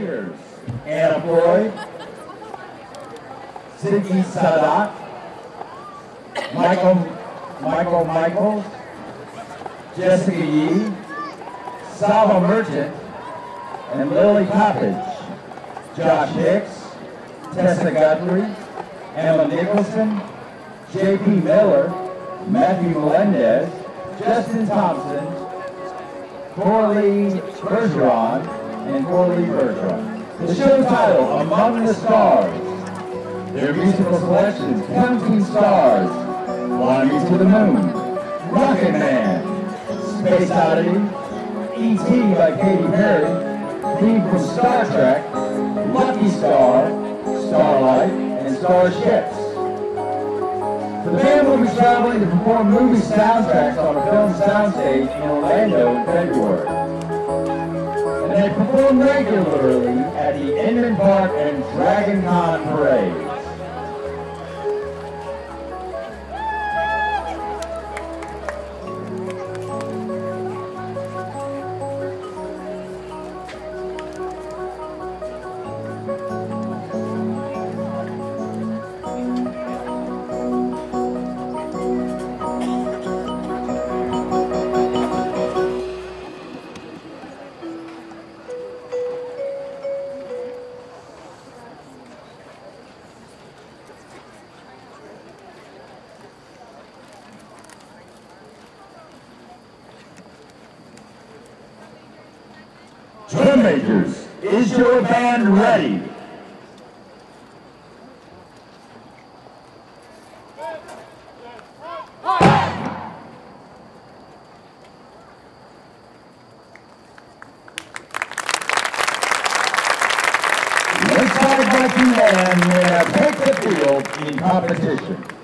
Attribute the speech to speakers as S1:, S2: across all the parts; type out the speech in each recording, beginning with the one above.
S1: Anna Floyd, Sidney Sadat, Michael, Michael Michaels, Jessica Yee, Salva Merchant, and Lily Coppage. Josh Hicks, Tessa Guthrie, Emma Nicholson, J.P. Miller, Matthew Melendez, Justin Thompson, Corley Bergeron, and Corley Bergeron. The show title, Among the Stars. Their musical selections, Counting Stars, Fly Me to the Moon, Rocket Man, Space Oddity, E.T. by Katy Perry, theme from Star Trek, Lucky Star, Starlight, and Starships. The band will be traveling to perform movie soundtracks on a film soundstage in Orlando in February. And they perform regularly at the Inman Park and Dragon Con parades. Drum majors, is your band ready? Lakeside Viking Band may now take the field in competition.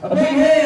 S2: A big hand.